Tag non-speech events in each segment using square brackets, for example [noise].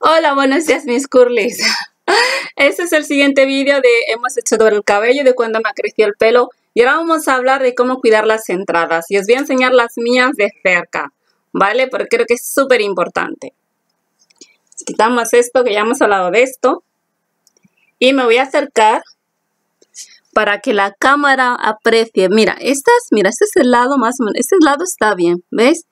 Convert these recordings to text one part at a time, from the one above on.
Hola, buenos días mis curlis. [laughs] Este es el siguiente vídeo de hemos hecho sobre el cabello, de cuando me creció el pelo. Y ahora vamos a hablar de cómo cuidar las entradas. Y os voy a enseñar las mías de cerca, ¿vale? Porque creo que es súper importante. Quitamos esto, que ya hemos hablado de esto. Y me voy a acercar para que la cámara aprecie. Mira, estas, mira, este es el lado más o menos. Este lado está bien, ¿veis?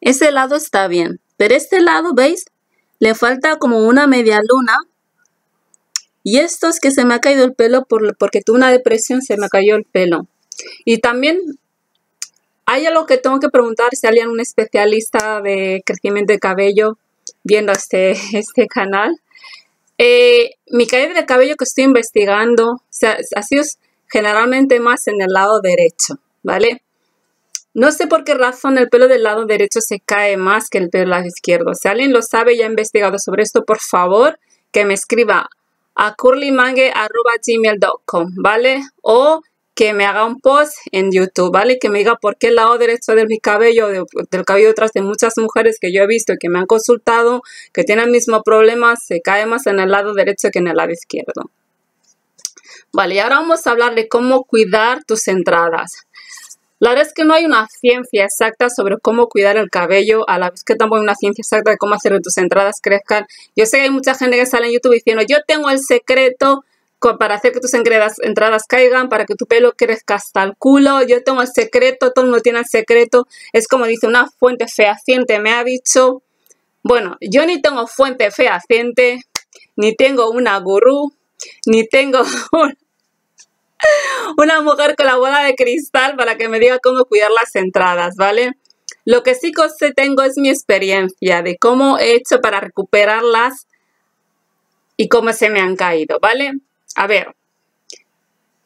Ese lado está bien. Pero este lado, ¿veis? Le falta como una media luna. Y esto es que se me ha caído el pelo por, porque tuve una depresión, se me cayó el pelo. Y también hay algo que tengo que preguntar si alguien un especialista de crecimiento de cabello viendo este, [laughs] este canal. Eh, mi caída de cabello que estoy investigando ha sido generalmente más en el lado derecho, ¿vale? No sé por qué razón el pelo del lado derecho se cae más que el pelo del lado izquierdo. Si alguien lo sabe y ha investigado sobre esto, por favor, que me escriba a curlymangue.gmail.com, ¿vale? O que me haga un post en YouTube, ¿vale? Que me diga por qué el lado derecho de mi cabello, del cabello detrás de muchas mujeres que yo he visto y que me han consultado, que tienen el mismo problema, se cae más en el lado derecho que en el lado izquierdo. Vale, y ahora vamos a hablar de cómo cuidar tus entradas. La verdad es que no hay una ciencia exacta sobre cómo cuidar el cabello, a la vez que tampoco hay una ciencia exacta de cómo hacer que tus entradas crezcan. Yo sé que hay mucha gente que sale en YouTube diciendo, yo tengo el secreto para hacer que tus entradas, caigan, para que tu pelo crezca hasta el culo. Yo tengo el secreto, todo el mundo tiene el secreto. Es como dice una fuente fehaciente, me ha dicho. Bueno, yo ni tengo fuente fehaciente, ni tengo una gurú, ni tengo [laughs] una mujer con la bola de cristal para que me diga cómo cuidar las entradas, ¿vale? Lo que sí que tengo es mi experiencia de cómo he hecho para recuperarlas y cómo se me han caído, ¿vale? A ver,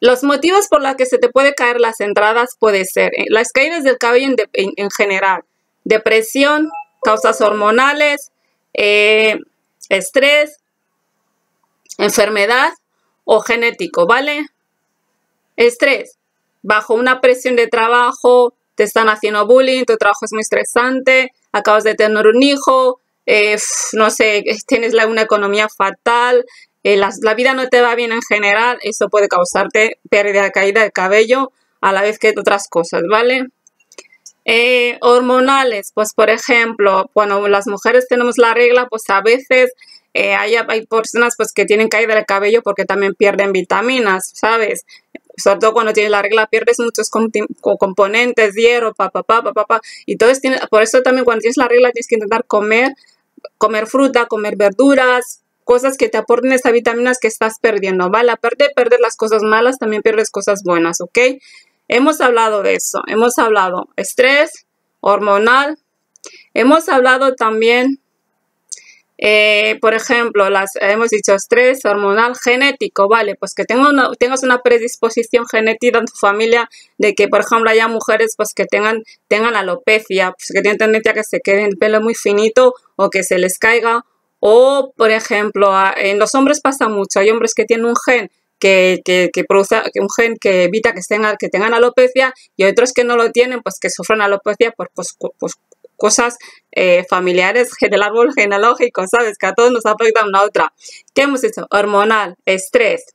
los motivos por los que se te puede caer las entradas puede ser eh, las caídas del cabello en, general, depresión, causas hormonales, eh, estrés, enfermedad o genético, ¿vale? Estrés. Bajo una presión de trabajo, te están haciendo bullying, tu trabajo es muy estresante, acabas de tener un hijo, eh, no sé, tienes una economía fatal, eh, la, vida no te va bien en general, eso puede causarte pérdida, caída de cabello, a la vez que otras cosas, ¿vale? Eh, hormonales, pues por ejemplo, cuando las mujeres tenemos la regla, pues a veces hay, hay, personas pues que tienen caída de cabello porque también pierden vitaminas, ¿sabes? Sobre todo cuando tienes la regla, pierdes muchos componentes, hierro, papá, papá, papá, y todo tiene, por eso también cuando tienes la regla tienes que intentar comer, comer fruta, comer verduras, cosas que te aporten esas vitaminas que estás perdiendo, ¿vale? Aparte de perder las cosas malas, también pierdes cosas buenas, ¿ok? Hemos hablado de eso, hemos hablado estrés, hormonal, hemos hablado también eh, por ejemplo, las, hemos dicho estrés hormonal genético, ¿vale? Pues que tengas una predisposición genética en tu familia de que, por ejemplo, haya mujeres pues que tengan, tengan alopecia, pues que tienen tendencia a que se quede el pelo muy finito o que se les caiga. O, por ejemplo, en los hombres pasa mucho. Hay hombres que tienen un gen que, que, que, produce un gen que evita que tengan, que tengan alopecia y otros que no lo tienen, pues que sufren alopecia por pues, pues, cosas eh, familiares [laughs] del árbol genealógico, ¿sabes? Que a todos nos afecta una otra. ¿Qué hemos hecho? Hormonal, estrés,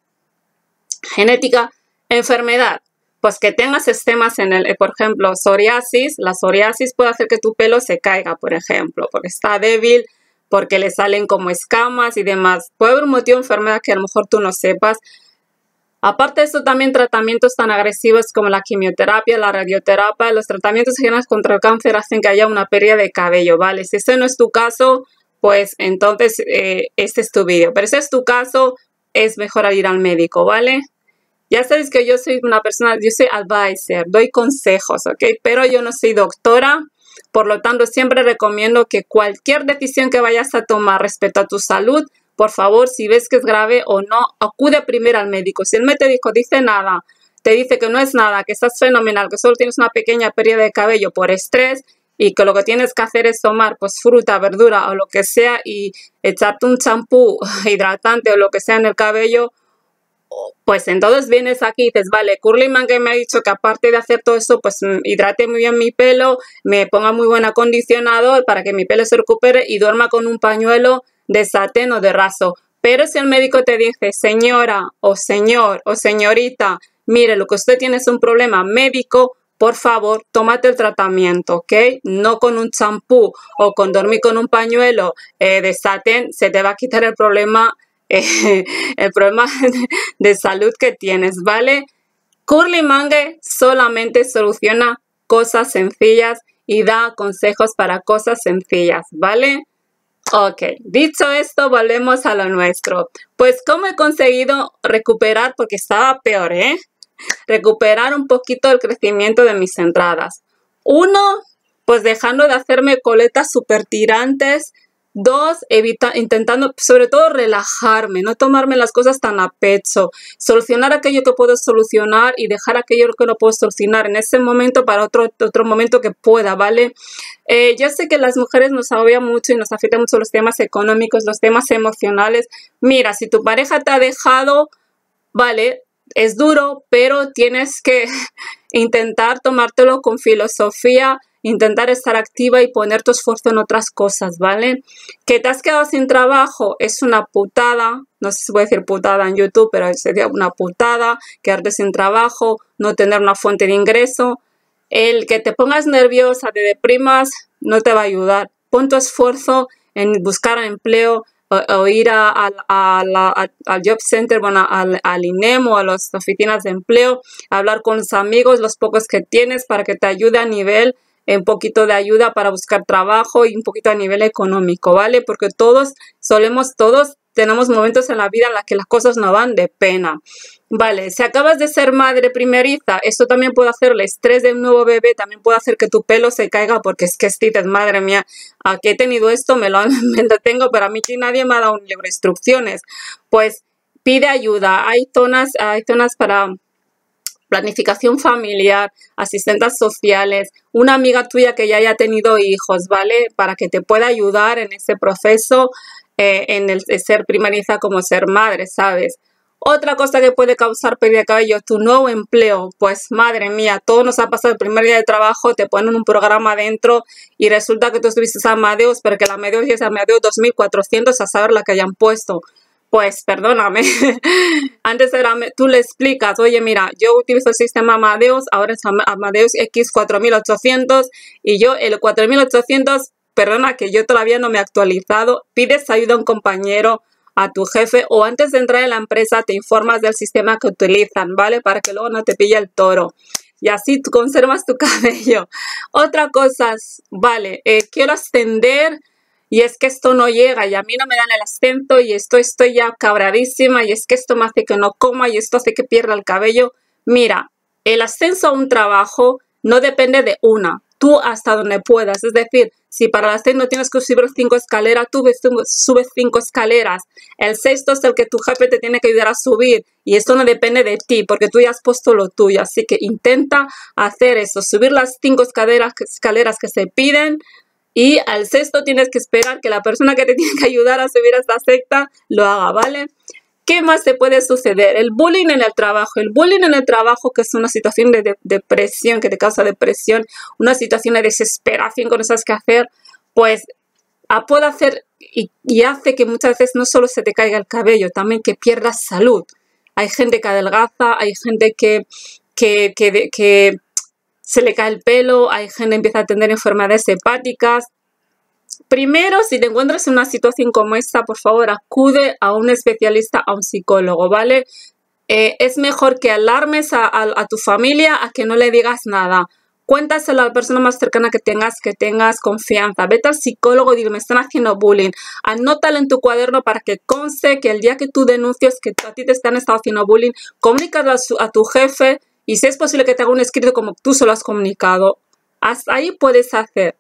genética, enfermedad. Pues que tengas sistemas en el, por ejemplo, psoriasis. La psoriasis puede hacer que tu pelo se caiga, por ejemplo, porque está débil, porque le salen como escamas y demás. Puede haber un motivo de enfermedad que a lo mejor tú no sepas. Aparte de eso, también tratamientos tan agresivos como la quimioterapia, la radioterapia, los tratamientos generales contra el cáncer hacen que haya una pérdida de cabello, ¿vale? Si ese no es tu caso, pues entonces eh, este es tu vídeo. Pero si es tu caso, es mejor ir al médico, ¿vale? Ya sabéis que yo soy una persona, yo soy advisor, doy consejos, ¿ok? Pero yo no soy doctora, por lo tanto siempre recomiendo que cualquier decisión que vayas a tomar respecto a tu salud, por favor, si ves que es grave o no, acude primero al médico. Si el médico dice nada, te dice que no es nada, que estás fenomenal, que solo tienes una pequeña pérdida de cabello por estrés y que lo que tienes que hacer es tomar pues fruta, verdura o lo que sea y echarte un champú [laughs] hidratante o lo que sea en el cabello, pues entonces vienes aquí y dices, vale, Curlyman que me ha dicho que aparte de hacer todo eso, pues mm, hidrate muy bien mi pelo, me ponga muy buen acondicionador para que mi pelo se recupere y duerma con un pañuelo de satén o de raso. Pero si el médico te dice, señora o señor o señorita, mire, lo que usted tiene es un problema médico, por favor, tómate el tratamiento, ¿ok? No con un champú o con dormir con un pañuelo eh, de satén, se te va a quitar el problema, [laughs] eh, el problema [laughs] de salud que tienes, ¿vale? Curly Mange solamente soluciona cosas sencillas y da consejos para cosas sencillas, ¿vale? Ok, dicho esto, volvemos a lo nuestro. Pues, ¿cómo he conseguido recuperar? Porque estaba peor, ¿eh? recuperar un poquito el crecimiento de mis entradas. Uno, pues dejando de hacerme coletas súper tirantes. Dos, evita, intentando sobre todo relajarme, no tomarme las cosas tan a pecho, solucionar aquello que puedo solucionar y dejar aquello que no puedo solucionar en ese momento para otro, otro momento que pueda, ¿vale? Eh, yo sé que las mujeres nos agobian mucho y nos afectan mucho los temas económicos, los temas emocionales. Mira, si tu pareja te ha dejado, vale, es duro, pero tienes que [laughs] intentar tomártelo con filosofía, intentar estar activa y poner tu esfuerzo en otras cosas, ¿vale? Que te has quedado sin trabajo es una putada, no sé si voy a decir putada en YouTube, pero sería una putada, quedarte sin trabajo, no tener una fuente de ingreso. El que te pongas nerviosa, te deprimas, no te va a ayudar. Pon tu esfuerzo en buscar empleo, o, ir a, al Job Center, bueno, al, al, INEM o a las oficinas de empleo, hablar con los amigos, los pocos que tienes, para que te ayude a nivel, un poquito de ayuda para buscar trabajo y un poquito a nivel económico, ¿vale? Porque todos solemos, todos tenemos momentos en la vida en los que las cosas no van de pena. Vale, si acabas de ser madre primeriza, esto también puede hacer el estrés de un nuevo bebé, también puede hacer que tu pelo se caiga porque es que dices, madre mía, aquí he tenido esto, me lo, me lo [laughs] tengo, pero a mí nadie me ha dado un libro de instrucciones. Pues pide ayuda, hay zonas, hay zonas para planificación familiar, asistentes sociales, una amiga tuya que ya haya tenido hijos, ¿vale? Para que te pueda ayudar en ese proceso, eh, en el ser primeriza como ser madre, ¿sabes? Otra cosa que puede causar pérdida de cabello, tu nuevo empleo. Pues madre mía, todo nos ha pasado el primer día de trabajo, te ponen un programa dentro y resulta que tú estuviste a Amadeus, pero que la Amadeus es Amadeus 2400 a saber la que hayan puesto. Pues perdóname, [laughs] antes era, tú le explicas, oye mira, yo utilizo el sistema Amadeus, ahora es Amadeus X4800 y yo el 4800, perdona que yo todavía no me he actualizado, pides ayuda a un compañero, a tu jefe o antes de entrar en la empresa te informas del sistema que utilizan, ¿vale? Para que luego no te pille el toro. Y así tú conservas tu [laughs] cabello. Otra cosa, vale, eh, quiero ascender y es que esto no llega y a mí no me dan el ascenso y esto estoy ya cabradísima y es que esto me hace que no coma y esto hace que pierda el cabello. Mira, el ascenso a un trabajo no depende de una, tú hasta donde puedas. Es decir, si para las seis no tienes que subir cinco escaleras, tú subes cinco escaleras. El sexto es el que tu jefe te tiene que ayudar a subir y esto no depende de ti porque tú ya has puesto lo tuyo. Así que intenta hacer eso, subir las cinco escaleras que se piden y al sexto tienes que esperar que la persona que te [laughs] tiene que ayudar a subir a esta secta lo haga, ¿vale? ¿Qué más se puede suceder? El bullying en el trabajo. El bullying en el trabajo, que es una situación de, depresión, que te causa depresión, una situación de desesperación con no sabes qué hacer, pues puede hacer y, hace que muchas veces no solo se te caiga el cabello, también que pierdas salud. Hay gente que adelgaza, hay gente que, que, que se le cae el pelo, hay gente que empieza a tener enfermedades hepáticas, Primero, si te encuentras en una situación como esta, por favor, acude a un especialista, a un psicólogo, ¿vale? Eh, es mejor que alarmes a, tu familia a que no le digas nada. Cuéntaselo a la persona más cercana que tengas, que tengas confianza. Vete al psicólogo y me están haciendo bullying. Anótalo en tu cuaderno para que conste que el día que tú denuncies que a ti te están haciendo bullying, comunícalo a tu jefe y si es posible que te haga un escrito como tú se lo has comunicado. Ahí puedes hacer.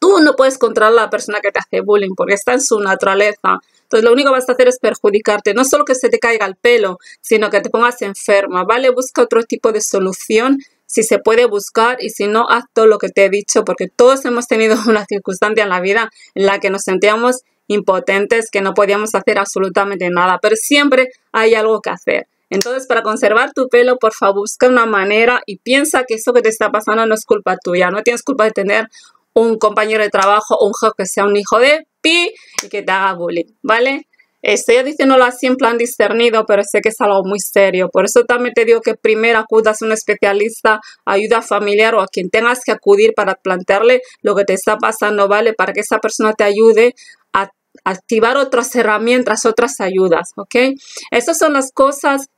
Tú no puedes controlar a la persona que te hace bullying porque está en su naturaleza. Entonces lo único que vas a hacer es perjudicarte. No solo que se te caiga el pelo, sino que te pongas enferma, ¿vale? Busca otro tipo de solución si se puede buscar y si no, haz todo lo que te he dicho porque todos hemos tenido [laughs] una circunstancia en la vida en la que nos sentíamos impotentes, que no podíamos hacer absolutamente nada, pero siempre hay algo que hacer. Entonces, para conservar tu pelo, por favor, busca una manera y piensa que eso que te está pasando no es culpa tuya. No tienes culpa de tener un compañero de trabajo o un jefe que sea un hijo de, pi y que te haga bullying, ¿vale? Estoy diciéndolo así en plan discernido, pero sé que es algo muy serio. Por eso también te digo que primero acudas a un especialista, ayuda familiar o a quien tengas que acudir para plantearle lo que te está pasando, ¿vale? Para que esa persona te ayude a activar otras herramientas, otras ayudas, ¿ok? Estas son las cosas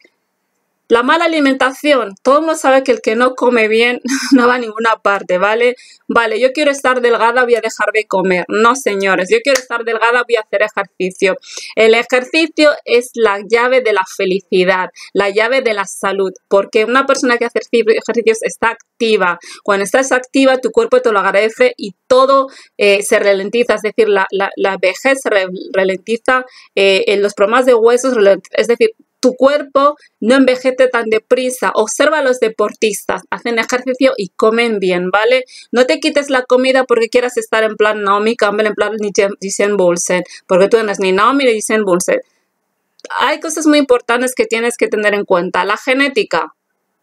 la mala alimentación, todo el mundo sabe que el que no come bien [laughs] no va a ninguna parte, ¿vale? Vale, yo quiero estar delgada, voy a dejar de comer. No, señores, yo quiero estar delgada, voy a hacer ejercicio. El ejercicio es la llave de la felicidad, la llave de la salud, porque una persona que hace ejercicios está activa. Cuando estás activa, tu cuerpo te lo agradece y todo eh, se ralentiza, es decir, la, vejez se ralentiza, eh, en los problemas de huesos, es decir, tu cuerpo no envejece tan deprisa. Observa a los deportistas, hacen ejercicio y comen bien, ¿vale? No te quites la comida porque quieras estar en plan Naomi Campbell, en plan Giselle Bulsen, porque tú no eres ni Naomi ni Giselle Bulsen. Hay cosas muy importantes que tienes que tener en cuenta. La genética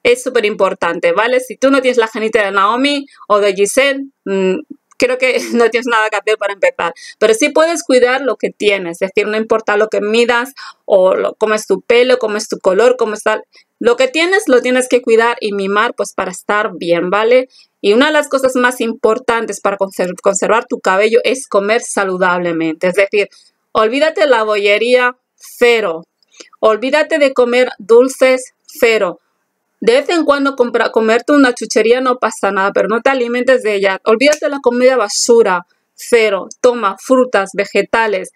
es súper importante, ¿vale? Si tú no tienes la genética de Naomi o de Giselle, mm, creo que [laughs] no tienes nada que hacer para empezar. Pero sí puedes cuidar lo que tienes, es decir, no importa lo que midas o cómo es tu pelo, cómo es tu color, cómo está. Lo que tienes lo tienes que cuidar y mimar pues para estar bien, ¿vale? Y una de las cosas más importantes para conservar tu cabello es comer saludablemente. Es decir, olvídate de la bollería, cero. Olvídate de comer dulces, cero. De vez en cuando comerte una chuchería no pasa nada, pero no te alimentes de ella. Olvídate de la comida basura. Cero. Toma frutas, vegetales,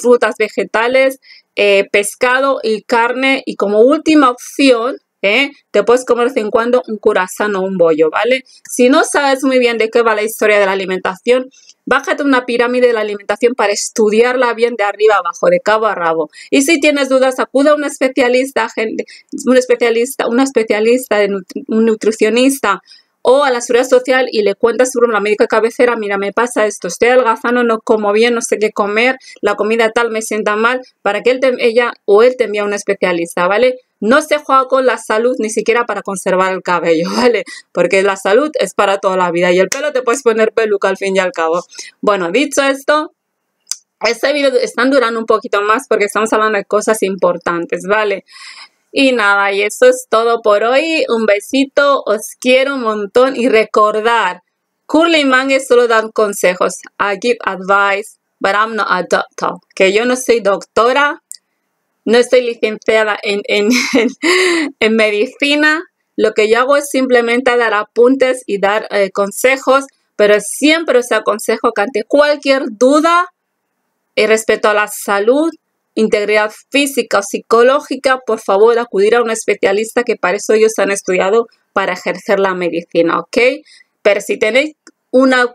frutas, vegetales, eh, pescado y carne. Y como última opción, ¿eh? te puedes comer de vez en cuando un curazano o un bollo, ¿vale? Si no sabes muy bien de qué va la historia de la alimentación, Bájate una pirámide de la alimentación para estudiarla bien de arriba abajo, de cabo a rabo. Y si tienes dudas, acuda a un especialista, un especialista, una especialista, un nutricionista o a la seguridad social y le cuentas sobre la médica cabecera, mira, me pasa esto, estoy adelgazando, no como bien, no sé qué comer, la comida tal me sienta mal, para que él ella o él te envíe a un especialista, ¿vale? No se juega con la salud ni siquiera para conservar el cabello, [laughs] ¿vale? Porque la salud es para toda la vida y el pelo te puedes poner peluca al fin y al cabo. Bueno, dicho esto, este video están durando un poquito más porque estamos hablando de cosas importantes, ¿vale? Y nada, y eso es todo por hoy. Un besito, os quiero un montón y recordar, Curly Mange solo dan consejos. I give advice, but I'm not a doctor. Que yo no soy doctora, no estoy licenciada [laughs] en, en, medicina. Lo que yo hago es simplemente dar apuntes y dar eh, consejos, pero siempre os aconsejo que ante cualquier duda y respecto a la salud, integridad física o psicológica, por favor acudir a un especialista que para eso ellos han estudiado para ejercer la medicina, ¿ok? Pero si tenéis una,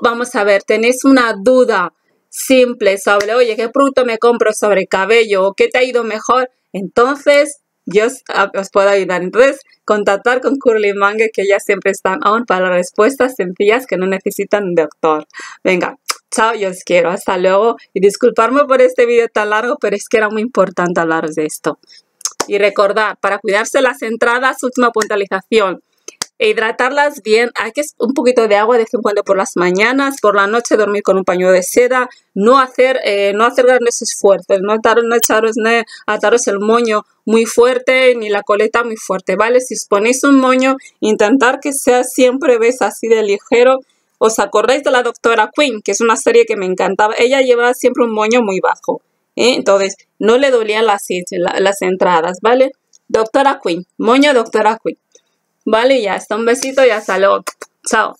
vamos a ver, tenéis una duda simple sobre, oye, ¿qué producto me compro sobre cabello o qué te ha ido mejor? Entonces, yo os, ah, puedo ayudar. Entonces, contactar con Curly Mange, que ya siempre están on para respuestas sencillas que no necesitan un doctor. Venga, chao, yo os quiero. Hasta luego. Y disculparme por este video tan largo, pero es que era muy importante hablaros de esto. Y recordar, para cuidarse las entradas, última puntualización hidratarlas bien. Hay que un poquito de agua de vez en cuando por las mañanas, por la noche dormir con un pañuelo de seda, no hacer, eh, no hacer grandes esfuerzos, no, ataros, no echaros, ataros el moño muy fuerte ni la coleta muy fuerte, ¿vale? Si os ponéis un moño, intentar que sea siempre, ves, así de ligero. ¿Os acordáis de la doctora Queen, que es una serie que me encantaba? Ella llevaba siempre un moño muy bajo. ¿eh? Entonces, no le dolían las, las entradas, ¿vale? Doctora Queen, moño doctora Queen. Vale, ya está. Un besito y hasta luego. Chao.